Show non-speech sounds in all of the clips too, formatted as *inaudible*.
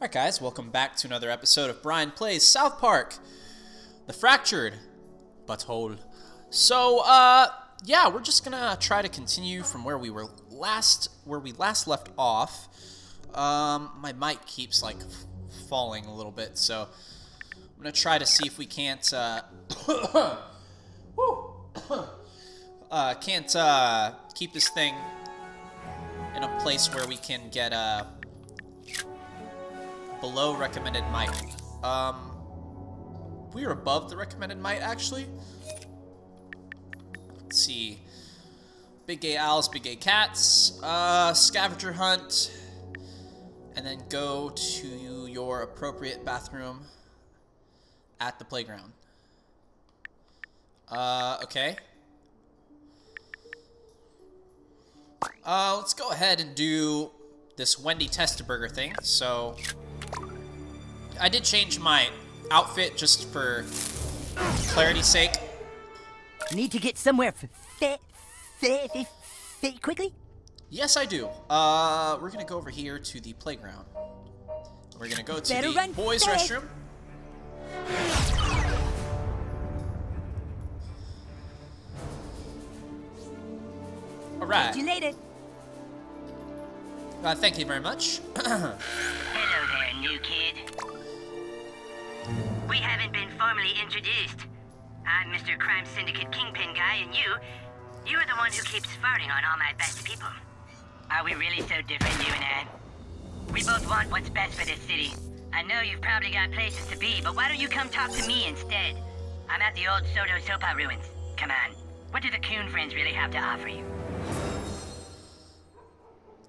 Alright guys, welcome back to another episode of Brian Plays South Park. The Fractured But Whole. So, uh, yeah, we're just gonna try to continue from where we were last, where we last left off. Um, my mic keeps, like, falling a little bit, so I'm gonna try to see if we can't, uh, *coughs* uh, *coughs* can't, uh, keep this thing in a place where we can get, uh, below recommended might. Um, we are above the recommended might, actually. Let's see. Big Gay Al's, big gay cats, uh, scavenger hunt, and then go to your appropriate bathroom at the playground. Uh, okay. Uh, let's go ahead and do this Wendy Testaburger thing. So, I did change my outfit just for clarity's sake. Need to get somewhere f- fa- fa- fa- fa- quickly? Yes, I do. Uh, we're gonna go over here to the playground. We're gonna go to Better the boys' fast. restroom. All right. See you later. Uh, thank you very much. *clears throat* Hello there, new kid. We haven't been formally introduced. I'm Mr. Crime Syndicate Kingpin Guy, and you, you're the one who keeps farting on all my best people. Are we really so different, you and I? We both want what's best for this city. I know you've probably got places to be, but why don't you come talk to me instead? I'm at the old Soto Sopa ruins. Come on. What do the Coon friends really have to offer you?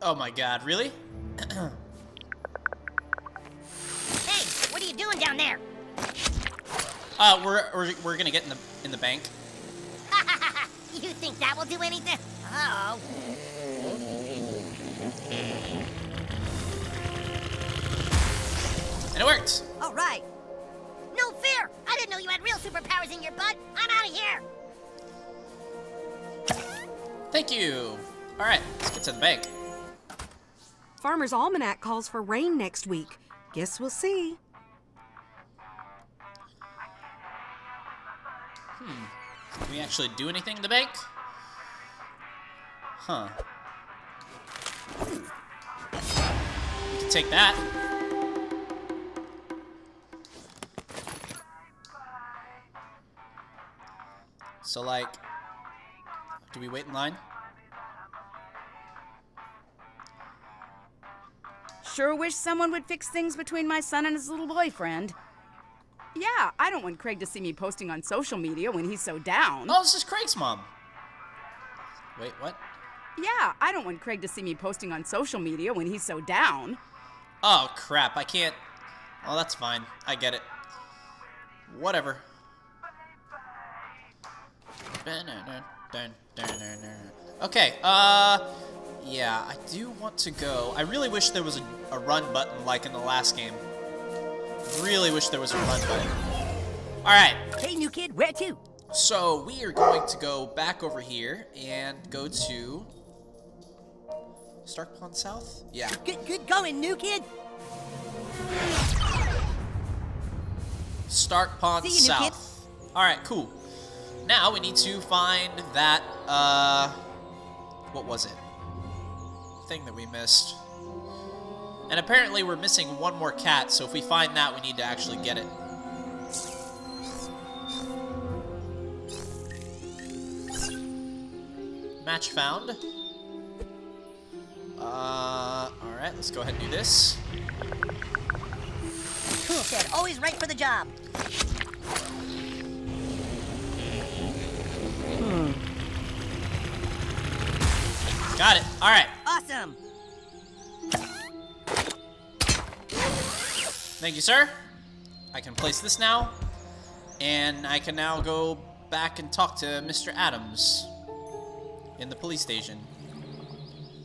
oh my God, really? *clears throat* Hey, what are you doing down there? Uh, we're, we're we're gonna get in the in the bank. *laughs* you think that will do anything? Oh, And it worked. all right. No fair! I didn't know you had real superpowers in your butt. I'm out of here. Thank you. All right, let's get to the bank. Farmer's Almanac calls for rain next week. Guess we'll see. Hmm. Can we actually do anything in the bank? Huh. We can take that. So, like, do we wait in line? Sure wish someone would fix things between my son and his little boyfriend. Yeah, I don't want Craig to see me posting on social media when he's so down. Oh, this is Craig's mom. Wait, what? Yeah, I don't want Craig to see me posting on social media when he's so down. Oh, crap, I can't. Oh, that's fine. I get it. Whatever. Okay, uh, yeah, I do want to go. I really wish there was a, a run button like in the last game. Really wish there was a run button. Alright, Hey, new kid, where to? so we are going to go back over here and go to Stark Pond South? Yeah. Good, good going, new kid. Stark Pond See you. South. Alright, cool. Now we need to find that, uh, what was it? Thing that we missed. And apparently we're missing one more cat, so if we find that, we need to actually get it. Match found. Uh, alright, let's go ahead and do this. Cool kid, always right for the job. Got it. Alright. Awesome. Thank you, sir. I can place this now, and I can now go back and talk to Mr. Adams in the police station.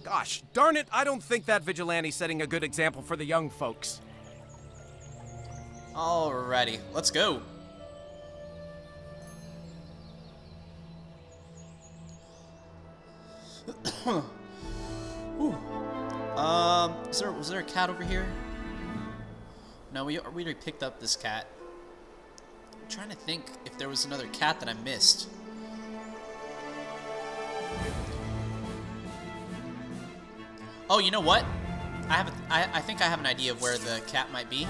Gosh, darn it, I don't think that vigilante's setting a good example for the young folks. Alrighty, let's go. *coughs* Um, is there was there a cat over here? No, we, we already picked up this cat. I'm trying to think if there was another cat that I missed. Oh, you know what? I have. A, I, I think I have an idea of where the cat might be.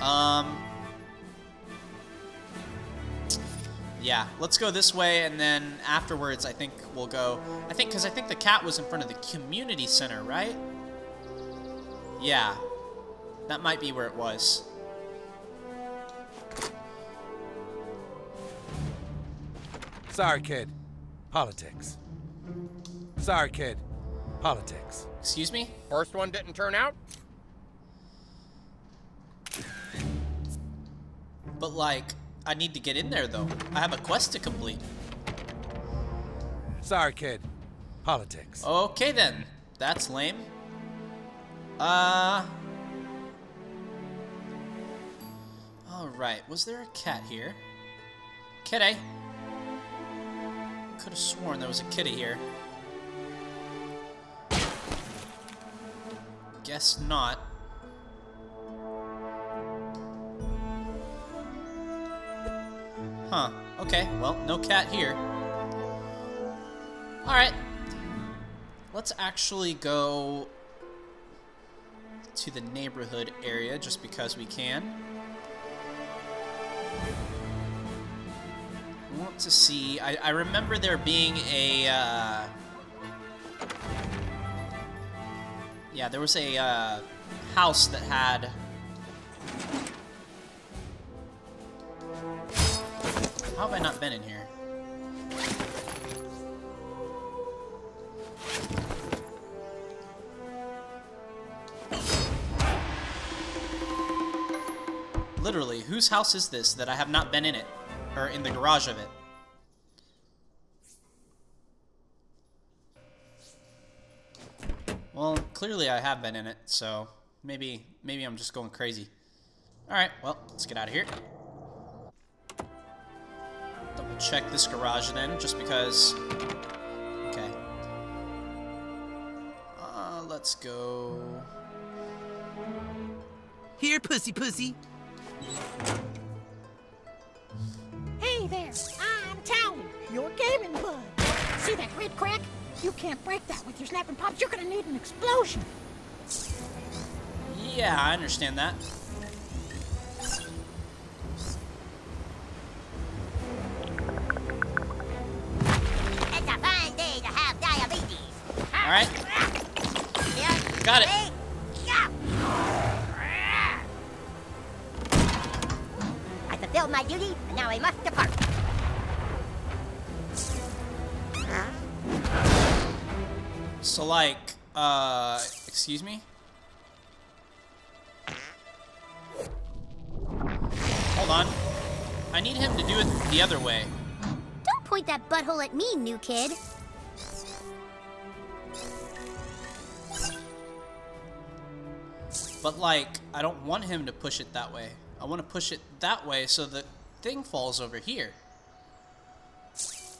Um. Yeah, let's go this way, and then afterwards, I think we'll go. I think because I think the cat was in front of the community center, right? Yeah, that might be where it was. Sorry, kid. Politics. Sorry, kid. Politics. Excuse me? First one didn't turn out? But like, I need to get in there though. I have a quest to complete. Sorry, kid. Politics. Okay then. That's lame. Uh. Alright, was there a cat here? Kitty. Could have sworn there was a kitty here. Guess not. Huh. Okay, well, no cat here. Alright. Let's actually go to the neighborhood area just because we can. To see... I, I remember there being a... Uh, yeah, there was a uh, house that had... How have I not been in here? Literally, whose house is this that I have not been in it? Or in the garage of it? Clearly I have been in it, so maybe maybe I'm just going crazy. Alright, well, let's get out of here. Double check this garage then, just because... Okay. Uh, let's go... Here, pussy pussy. Hey there, I'm Towelie, your gaming bud. See that red crack? You can't break that with your snapping pops. You're gonna need an explosion. Yeah, I understand that. It's a fine day to have diabetes. Alright, got it. I fulfilled my duty, and now I must depart. So like, uh, excuse me? Hold on. I need him to do it the other way. Don't point that butthole at me, new kid. But like, I don't want him to push it that way. I want to push it that way so the thing falls over here.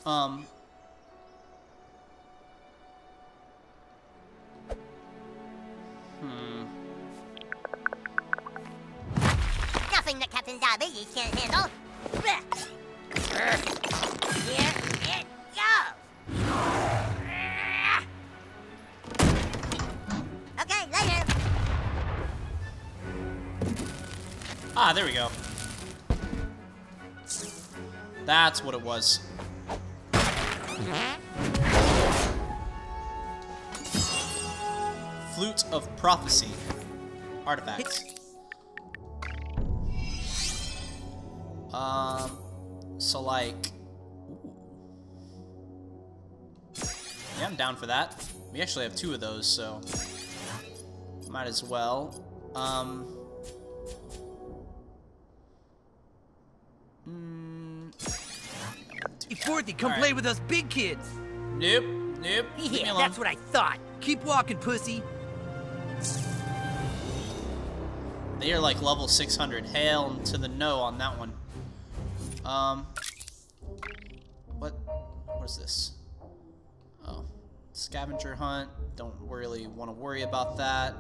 Um. Diabetes can't handle. Here it goes. Okay, later. Ah, there we go. That's what it was. Flute of Prophecy. Artifacts. So like... ooh. Yeah, I'm down for that. We actually have two of those, so... Might as well. Um... Forthy, come Alright. play with us big kids. Nope, nope. Yeah, that's what I thought. Keep walking, pussy. They are like level 600. Hail to the no on that one. Um, what? What is this? Oh, scavenger hunt. Don't really want to worry about that.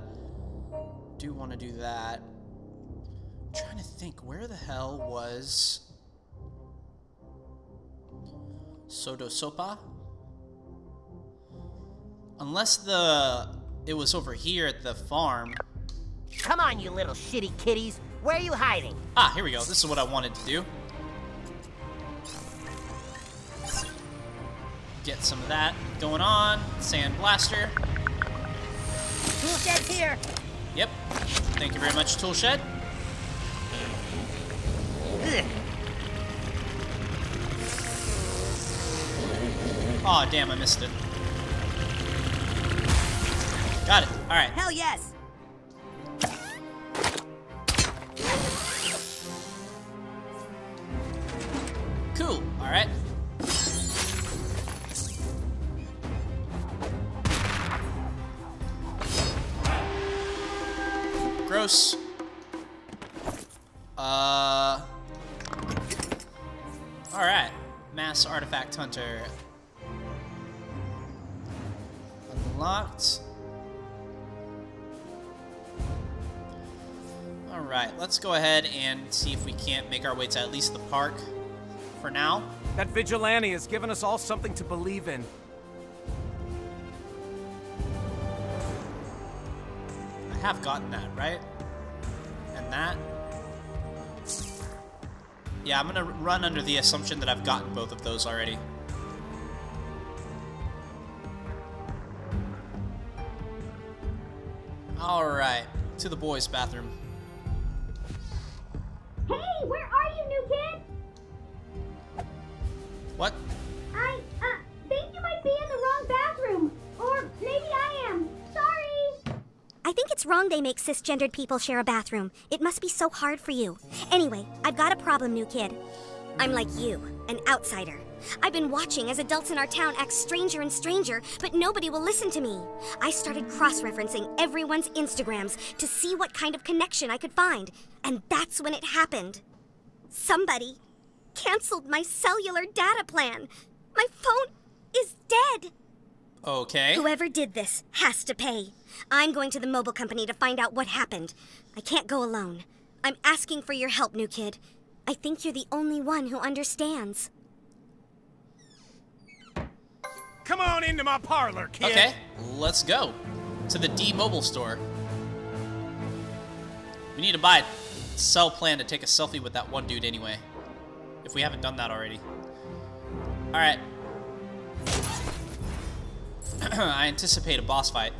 Do want to do that. trying to think, where the hell was SoDoSoPa? Unless the it was over here at the farm. Come on, you little shitty kitties. Where are you hiding? Ah, here we go. This is what I wanted to do. Get some of that going on. Sand blaster. Tool shed's here. Yep. Thank you very much, Toolshed. Ugh. Oh, damn, I missed it. Got it. Alright. Hell yes. Gross. Uh. Alright. Mass Artifact Hunter. Unlocked. Alright, let's go ahead and see if we can't make our way to at least the park for now. That vigilante has given us all something to believe in. Have gotten that, right? And that. Yeah, I'm gonna run under the assumption that I've gotten both of those already. Alright, to the boys' bathroom. Hey, where are you, new kid? What? It's wrong they make cisgendered people share a bathroom. It must be so hard for you. Anyway, I've got a problem, new kid. I'm like you, an outsider. I've been watching as adults in our town act stranger and stranger, but nobody will listen to me. I started cross referencing everyone's Instagrams to see what kind of connection I could find, and that's when it happened. Somebody canceled my cellular data plan. My phone is dead. Okay. Whoever did this has to pay. I'm going to the mobile company to find out what happened. I can't go alone. I'm asking for your help, new kid. I think you're the only one who understands. Come on into my parlor, kid. Okay, let's go to the D Mobile store. We need to buy a cell plan to take a selfie with that one dude anyway. If we haven't done that already. Alright. *clears throat* I anticipate a boss fight.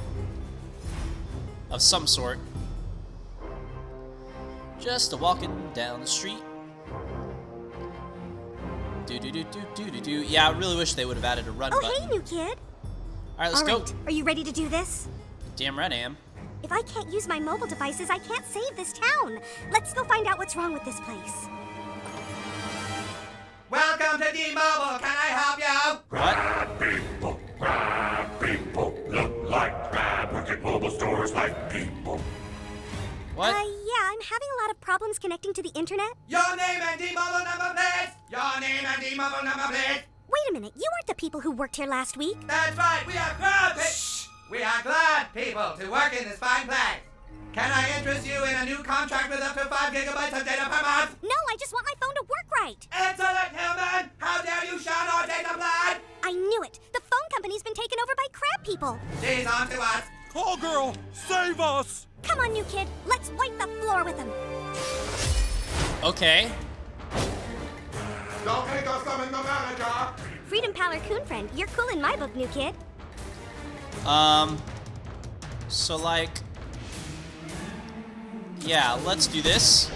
Of some sort. Just a walking down the street. Do do do do do do do. Yeah, I really wish they would have added a run Oh, button. hey, new kid. Alright, let's All go. Are you ready to do this? Damn right I am. If I can't use my mobile devices, I can't save this town. Let's go find out what's wrong with this place. Welcome to D-Mobile. Can What? Uh, yeah, I'm having a lot of problems connecting to the internet. Your name and D-Mobile number, please. Your name and D-Mobile number, please. Wait a minute, you weren't the people who worked here last week. That's right. We are crab Shh. We are glad people to work in this fine place. Can I interest you in a new contract with up to five gigabytes of data per month? No, I just want my phone to work right. Excellent, Hillman. How dare you shun our data plan? I knew it. The phone company's been taken over by crab people. These on to us. Call girl, save us! Come on, new kid. Let's wipe the floor with them. Okay. Don't think of something the manager. Freedom Pal or Coon Friend, you're cool in my book, new kid. Um. So, like. Yeah, let's do this.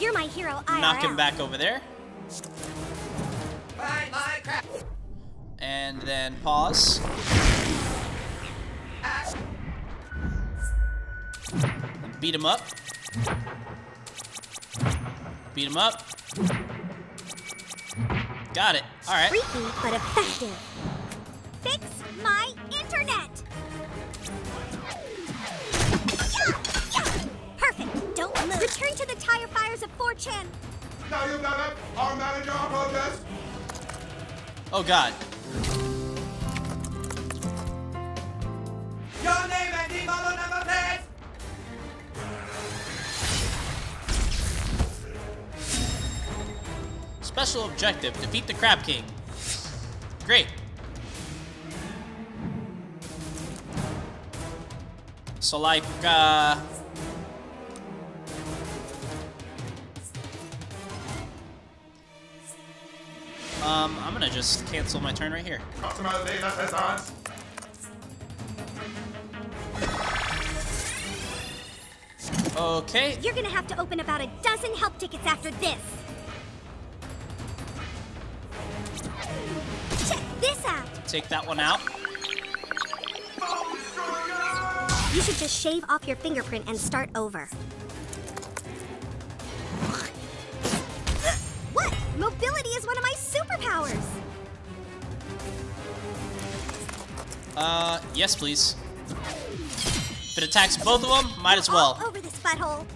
You're my hero, IRL. Knock him back over there. Fight like crap. And then pause. And beat him up. Beat him up. Got it. Alright. Freaky, but effective. Fix my internet! Perfect. Don't move. Return to the tire fires of 4chan. Now you've done it. Our manager approaches. Oh god. Your name Special objective, defeat the Crab King. Great. So like, uh... Um, I'm gonna just cancel my turn right here. Okay. You're gonna have to open about a dozen help tickets after this. Take that one out. You should just shave off your fingerprint and start over. *gasps* What? Mobility is one of my superpowers. Uh, yes, please. If it attacks both of them, might as well. All over this butthole.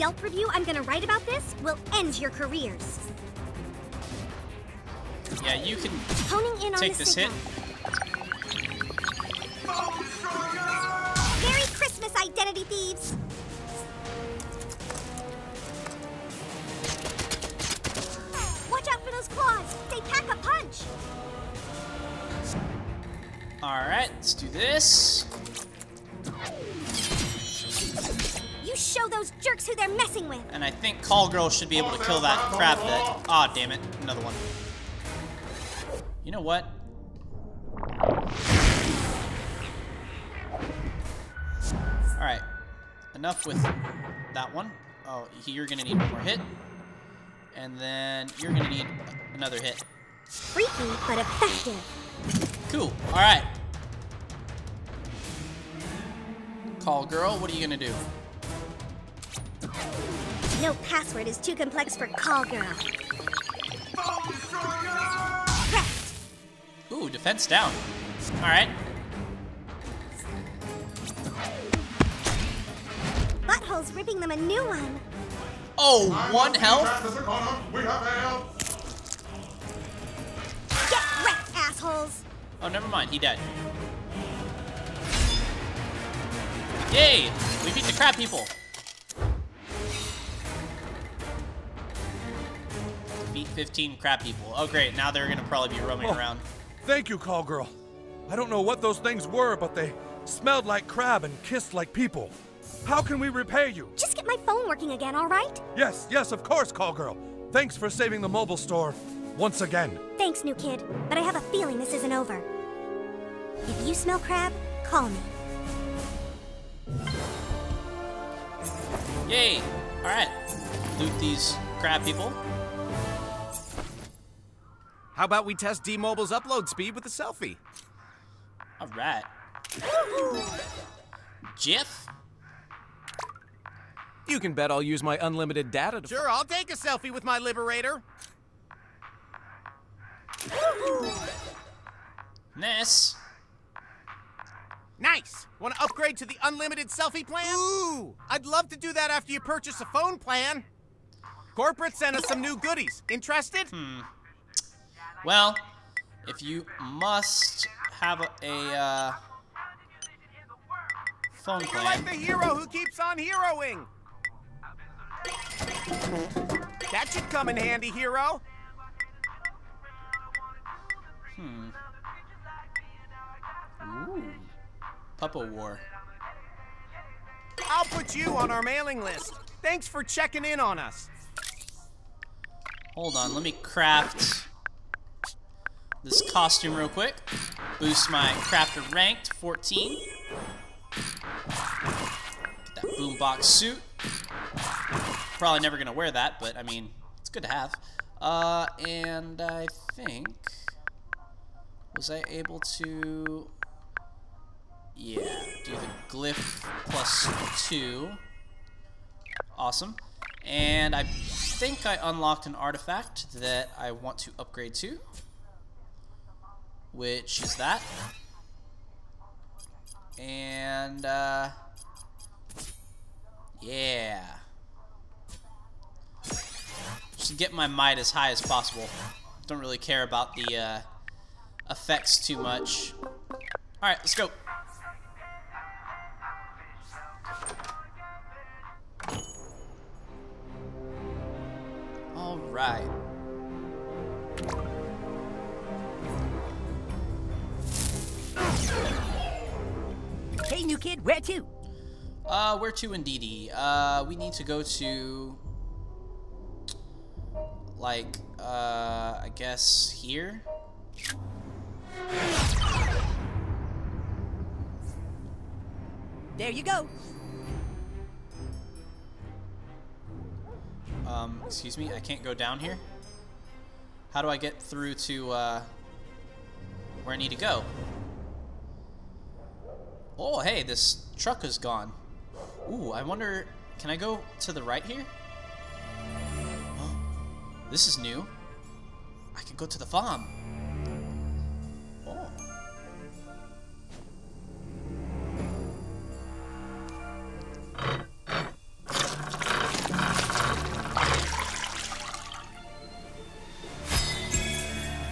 Yelp review I'm gonna write about this will end your careers. Yeah, you can Honing in on take the this hit. signal. Merry Christmas, identity thieves! Watch out for those claws. They pack a punch. Alright, let's do this. With. And I think Call Girl should be able to kill that crab that. Ah, damn it. Another one. You know what? Alright. Enough with that one. Oh, you're gonna need one more hit. And then you're gonna need another hit. Freaky, but effective. Cool. Alright. Call Girl, what are you gonna do? No password is too complex for call girl. Ooh, defense down. Alright. Butthole's ripping them a new one. Oh, one health? Mitch Conner, we have help. Get wrecked, assholes. Oh, never mind. He dead. Yay! We beat the crab people. 15 crab people. Oh, great. Now they're gonna probably be roaming Oh. around. Thank you, call girl. I don't know what those things were, but they smelled like crab and kissed like people. How can we repay you? Just get my phone working again, all right? Yes, yes, of course, call girl. Thanks for saving the mobile store once again. Thanks, new kid, but I have a feeling this isn't over. If you smell crab, call me. Yay! Alright. Loot these crab people. How about we test D-Mobile's upload speed with a selfie? Alright. Jiff? You can bet I'll use my unlimited data to. Sure, I'll take a selfie with my Liberator. Ness? Nice. Want to upgrade to the unlimited selfie plan? Ooh, I'd love to do that after you purchase a phone plan. Corporate sent us some new goodies. Interested? Hmm. Well, if you must have a, a uh, phone You're plan. like the hero who keeps on heroing. That should come in handy, hero. Hmm. Ooh. Puppo War. I'll put you on our mailing list. Thanks for checking in on us. Hold on, let me craft this costume real quick. Boost my crafter rank to 14. Get that boombox suit. Probably never gonna wear that, but I mean, it's good to have. Uh, and I think was I able to? Yeah, do the glyph plus two. Awesome. And I think I unlocked an artifact that I want to upgrade to, which is that. And, uh, yeah. Just to get my might as high as possible. Don't really care about the, uh, effects too much. Alright, let's go. Alright. Hey, new kid, where to? Uh, where to indeedy? Uh, we need to go to... Like, uh, I guess here? There you go. Um, excuse me, I can't go down here? How do I get through to, uh, where I need to go? Oh, hey, this truck is gone. Ooh, I wonder, can I go to the right here? *gasps* This is new. I can go to the farm. Oh.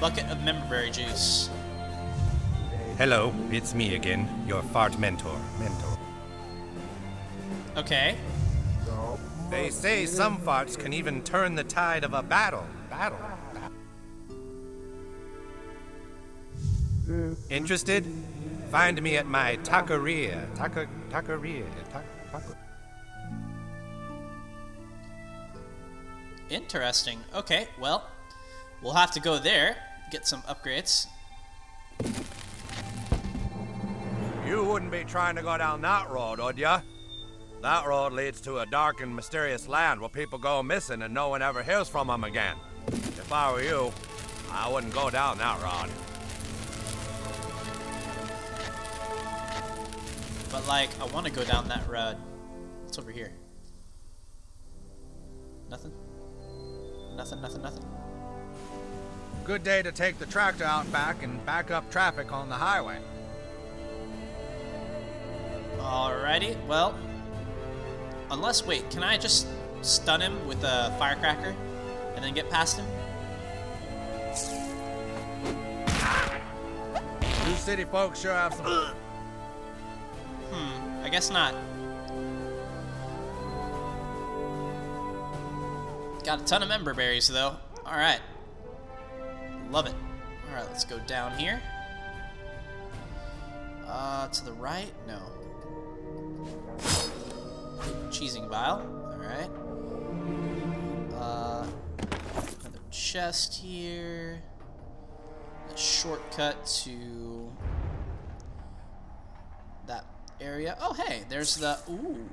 Bucket of memberberry juice. Hello, it's me again, your fart mentor. Mentor. Okay. They say some farts can even turn the tide of a battle. Battle. Interested? Find me at my taqueria. Taco, taqueria. Ta- taco. Interesting. Okay, well, we'll have to go there, get some upgrades. You wouldn't be trying to go down that road, would ya? That road leads to a dark and mysterious land where people go missing and no one ever hears from them again. If I were you, I wouldn't go down that road. But like, I want to go down that road. It's over here? Nothing? Nothing, nothing, nothing. Good day to take the tractor out back and back up traffic on the highway. Alrighty, well. Unless, wait, can I just stun him with a firecracker and then get past him? New city folks sure have some. Hmm, I guess not. Got a ton of member berries, though. Alright. Love it. Alright, let's go down here. Uh, to the right? No. Cheesing vial. Alright. Uh, another chest here. A shortcut to that area. Oh, hey, there's the. Ooh,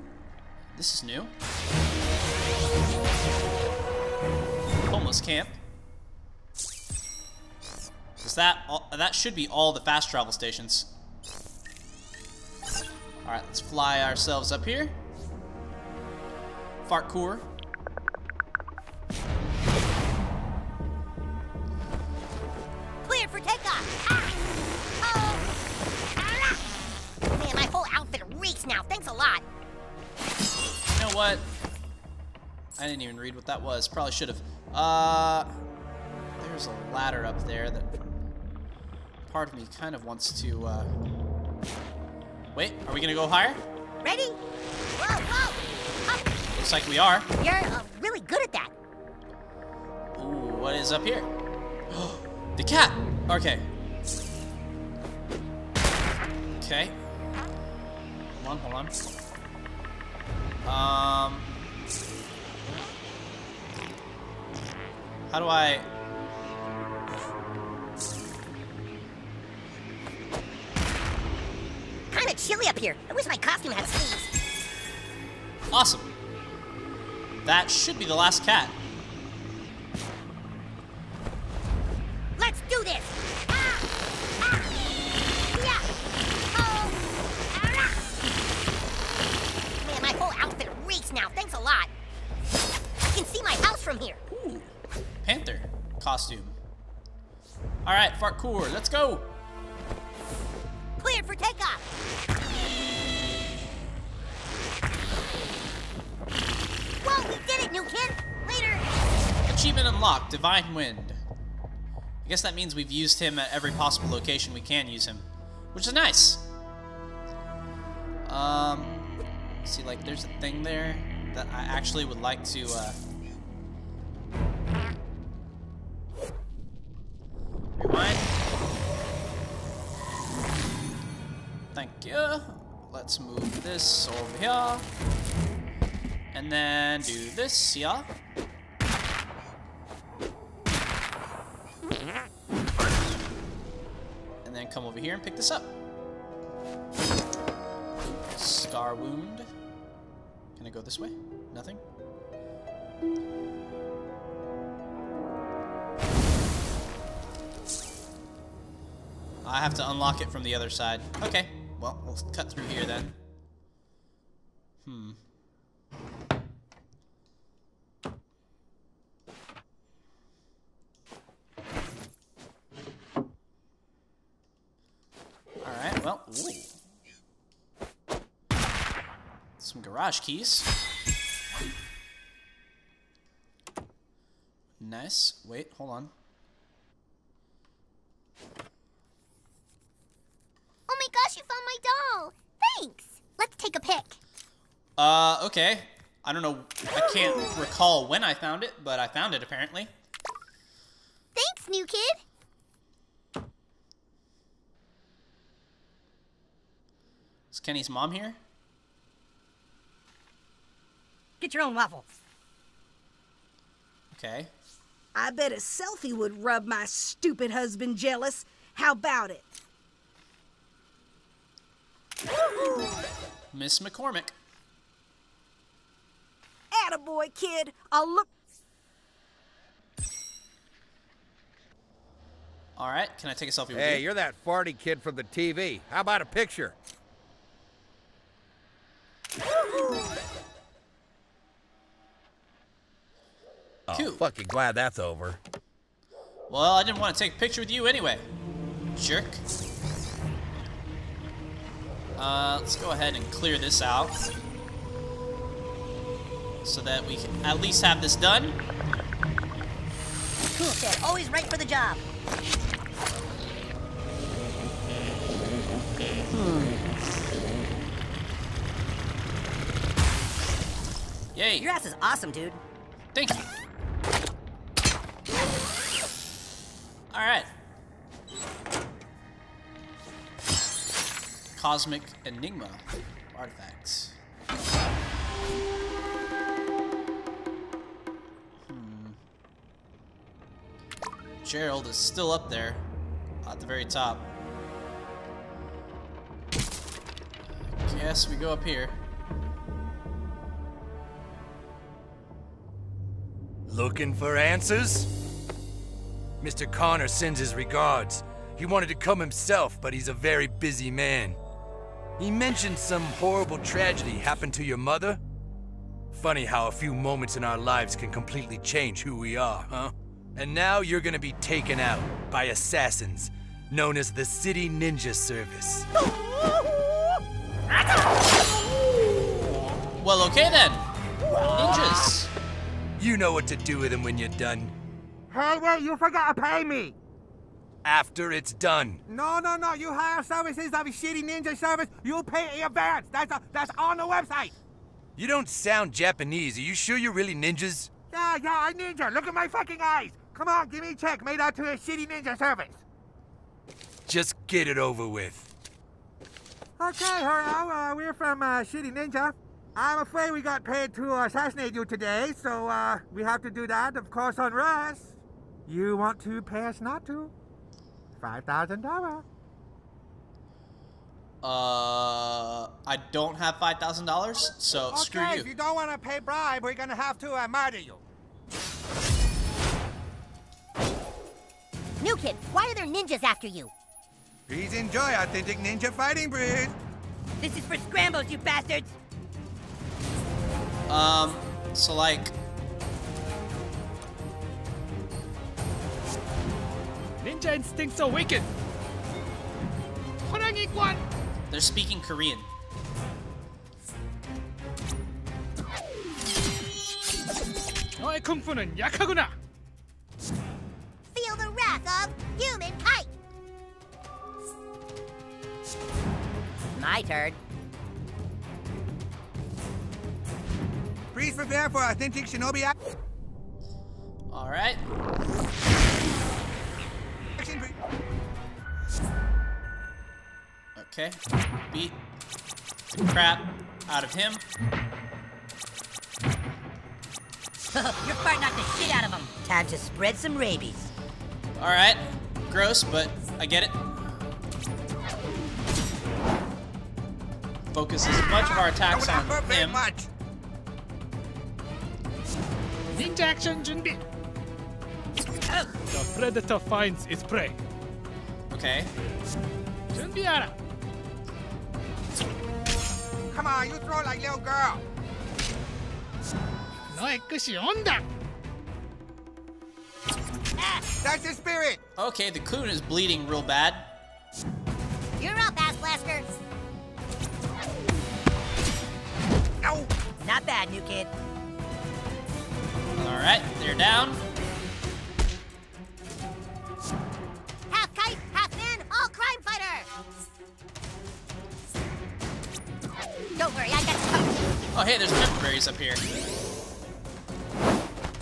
this is new. Homeless camp. Is that all, that should be all the fast travel stations? All right, let's fly ourselves up here. Fartkour. Clear for takeoff. Ah. Oh. Ah. Man, my whole outfit reeks now. Thanks a lot. You know what? I didn't even read what that was. Probably should have. Uh, there's a ladder up there that part of me kind of wants to. Uh... Wait, are we gonna go higher? Ready? Whoa, whoa. Up. Looks like we are. You're uh, really good at that. Ooh, what is up here? *gasps* the cat. Okay. Okay. Hold on, hold on. Um. How do I? Chilly up here. I wish my costume had sleeves. Awesome. That should be the last cat. Divine Wind. I guess that means we've used him at every possible location we can use him. which is nice. Um, see, like, there's a thing there that I actually would like to, uh... Thank you. Let's move this over here. And then do this here. And then come over here and pick this up. Scar wound. Can I go this way? Nothing? I have to unlock it from the other side. Okay, well, we'll cut through here then. Hmm. Alright, well, ooh. Some garage keys. Nice. Wait, hold on. Oh my gosh, you found my doll! Thanks! Let's take a pic. Uh, okay. I don't know. I can't recall when I found it, but I found it apparently. Thanks, new kid! Is Kenny's mom here? Get your own waffles. Okay. I bet a selfie would rub my stupid husband jealous. How about it? Miss McCormick. Attaboy, kid. I'll look. All right. Can I take a selfie with Hey, you? you're that farty kid from the TV. How about a picture? Cool. Oh, fucking glad that's over. Well, I didn't want to take a picture with you anyway. Jerk. Uh, let's go ahead and clear this out. So that we can at least have this done. Cool kid, always right for the job. Yay. Your ass is awesome, dude. Thank you. Alright. Cosmic Enigma artifacts. Hmm. Gerald is still up there at the very top. Guess we go up here. Looking for answers? Mitch Conner sends his regards. He wanted to come himself, but he's a very busy man. He mentioned some horrible tragedy happened to your mother. Funny how a few moments in our lives can completely change who we are, huh? And now you're gonna be taken out by assassins known as the Shitty Ninja Service. Well, okay then. Ninjas. You know what to do with them when you're done. Hey, wait, you forgot to pay me. After it's done. No, no, no. You hire services of a shitty ninja service, you pay in advance. That's, a, that's on the website. You don't sound Japanese. Are you sure you're really ninjas? Yeah, yeah, I'm ninja. Look at my fucking eyes. Come on, give me a check made out to a shitty ninja service. Just get it over with. Okay, hello. Uh, we're from uh, Shitty Ninja. I'm afraid we got paid to assassinate you today, so uh, we have to do that, of course, on Russ. You want to pay us not to? Five thousand dollars. Uh, I don't have five thousand dollars, so screw Okay, you. if you don't want to pay bribe, we're gonna have to uh, murder you. New kid, why are there ninjas after you? Please enjoy authentic ninja fighting breed. This is for scrambles, you bastards! Um, so like, Ninja instincts awaken! 호랑이관! they're speaking Korean. 너의 쿵푸는 약하구나! Feel the wrath of human kite! My turn. Please prepare for authentic shinobi action. All right. Okay. Beat the crap out of him. *laughs* You're fighting out the shit out of them. Time to spread some rabies. All right. Gross, but I get it. Focus as much of our attacks on him. Ninja action 준비. The predator finds its prey. Okay. 준비하라. Come on, you throw like little girl. 너의 끝이 온다. That's the spirit. Okay, the coon is bleeding real bad. You're up, Ass Blaster. Ow. Not bad, new kid. All right, they're down. Oh, hey, there's member berries up here.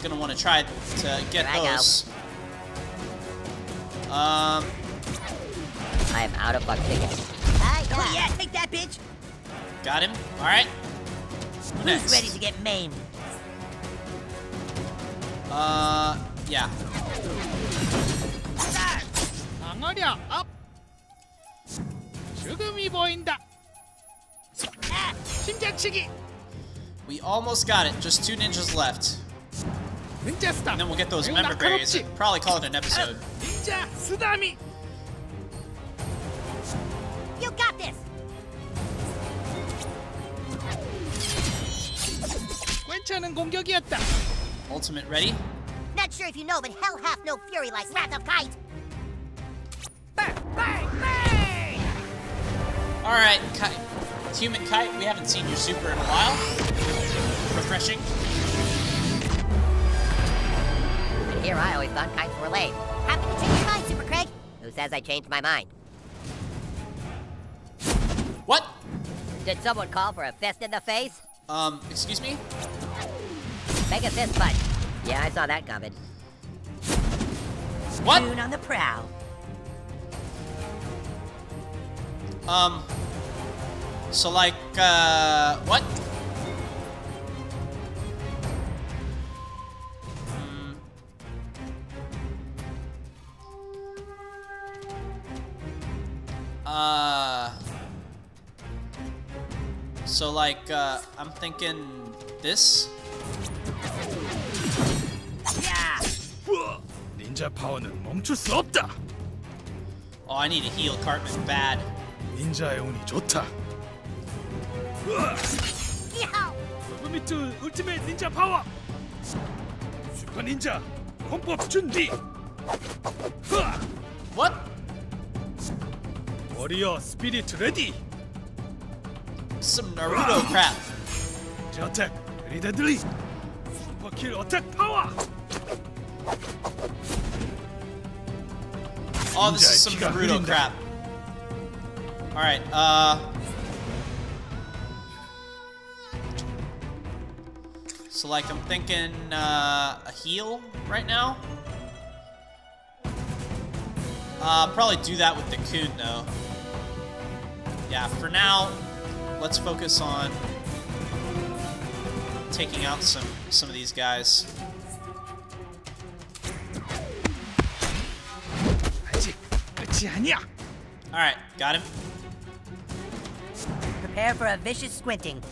Gonna want to try to get there those. Um. I am out of luck tickets. Oh, yeah, take that, bitch! Got him. All right. Who's Next. ready to get maimed? Uh, yeah. Angaria up. 죽음이 보인다. 심장치기. We almost got it. Just two ninjas left. 닌자 스타. And then we'll get those 매우 member berries. 날카롭지. and Probably call it an episode. 닌자 쓰다미. You got this! 괜찮은 공격이었다. Ultimate ready? Not sure if you know, but hell hath no fury like Wrath of Kite! Burn, burn, burn! All right, kite. Human kite. We haven't seen you super in a while. Refreshing. And here I always thought kites were lame. Happy to change your mind, Super Craig. Who says I changed my mind? What? Did someone call for a fist in the face? Um, excuse me? Make a fist punch. Yeah, I saw that coming. What? Moon on the prowl. Um. So like, uh, what? Hmm. Uh. So like, uh, I'm thinking this. 닌자 파워는 멈출 수 없다. Oh, I need to heal Cartman bad. 닌자의 운이 좋다. 버미트 울티메이트 닌자 파워. 슈퍼 닌자 공법 준비. What? 워리어 스피릿 레디. Some Naruto crap. 저택 리데들리. 슈퍼킬 어택 파워. Oh, this is some Ninja, Naruto Ninja. crap. Alright, uh... So, like, I'm thinking uh, a heal right now. Uh, probably do that with the coon, though. Yeah, for now, let's focus on taking out some, some of these guys. Alright, got him. Prepare for a vicious squinting.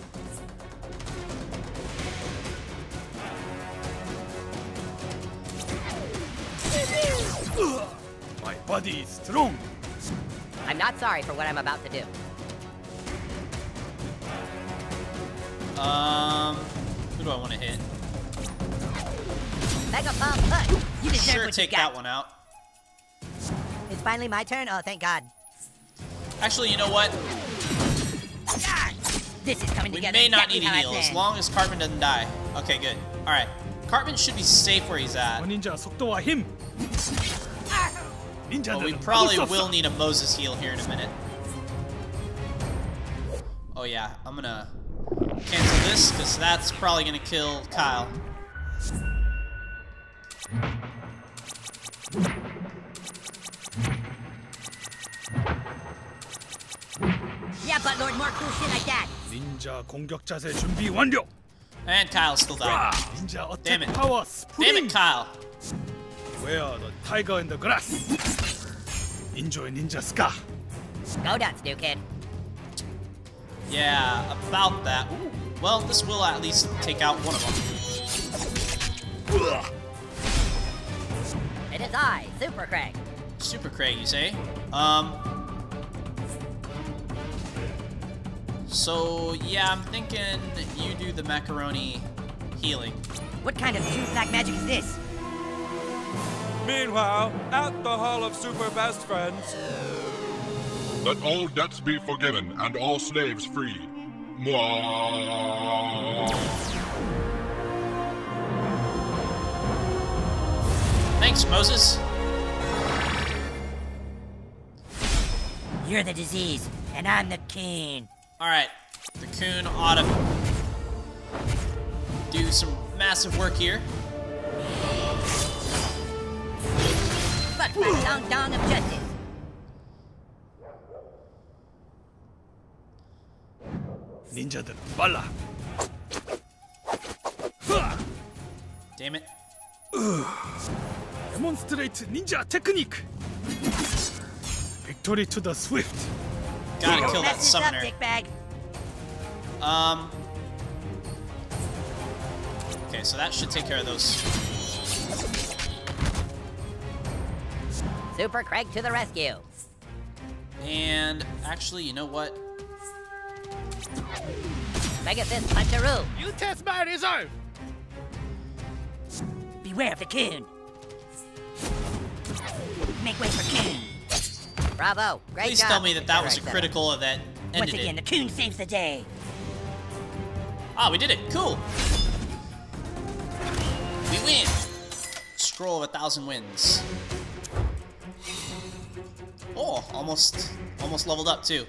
My body is strong. I'm not sorry for what I'm about to do. Um, who do I want to hit? Mega Bomb Punch! You deserve Sure, what take you got. that one out. It's finally my turn? Oh, thank God. Actually, you know what? This is coming We together may not exactly need a how I heal as long as Cartman doesn't die. Okay, good. All right, Cartman should be safe where he's at. 닌자 속도와 힘. But we 닌자들은 probably 막을 수 will 없어. need a Moses heal here in a minute. Oh yeah, I'm gonna cancel this because that's probably gonna kill Kyle. Yeah, but Lord, more cool shit like that. 닌자 공격 자세 준비 완료. And Kyle still died. 닌자 어택 Damn it. 파워 Damn 스프링. it, Kyle. Where are the tiger in the grass? Enjoy ninja ska. Go nuts, new kid. Yeah, about that. Ooh. Well, this will at least take out one of them. It is I, Super Craig. Super Craig, you say? Um. So, yeah, I'm thinking you do the macaroni healing. What kind of true black magic is this? Meanwhile, at the Hall of Super Best Friends. Let all debts be forgiven and all slaves free. Mwah. Thanks, Moses. You're the disease, and I'm the king. Alright, the coon ought to do some massive work here. Fuck my dong dong of justice. 닌자들은 빨라. Damn it. 데몬스트레이트 닌자 테크닉. Victory to the swift. Gotta kill that Mess this up, summoner. dickbag. Um. Okay, so that should take care of those. Super Craig to the rescue. And actually, you know what? Pegasus Puncheroo. You test my resolve. Beware of the coon. Make way for coon. Bravo. Great Please job. tell me that that was a right, so- critical that Once again, it. the coon saves the day. Ah, we did it. Cool. We win. Scroll of a thousand wins. Oh, almost, almost leveled up too.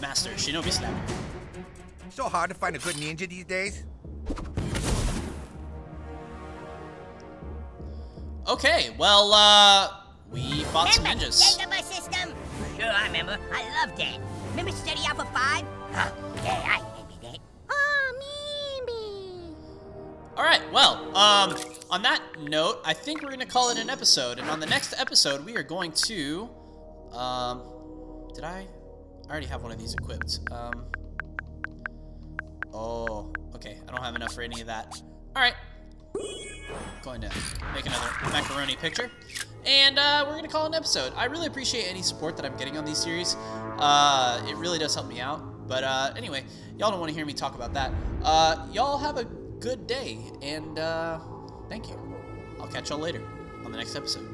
Master Shinobi Slapper. So hard to find a good ninja these days. Okay, well, uh, we fought some Remember ninjas. Dynamo system? Sure, I remember. I loved it. Remember Steady Alpha 5? Huh, yeah, I remember that. Oh, maybe. All right, well, um, on that note, I think we're gonna call it an episode, and on the next episode, we are going to, um, did I? I already have one of these equipped. Um, oh, okay, I don't have enough for any of that. All right, going to make another macaroni picture, and uh, we're gonna call it an episode. I really appreciate any support that I'm getting on these series. Uh, it really does help me out. But uh, anyway, y'all don't want to hear me talk about that. Uh, y'all have a good day, and uh, thank you. I'll catch y'all later on the next episode.